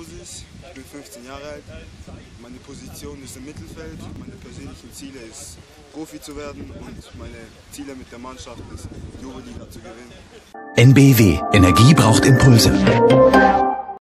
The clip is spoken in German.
Ich bin 15 Jahre alt. Meine Position ist im Mittelfeld. Meine persönlichen Ziele ist Profi zu werden und meine Ziele mit der Mannschaft ist, die Oberliga zu gewinnen. NBW. Energie braucht Impulse.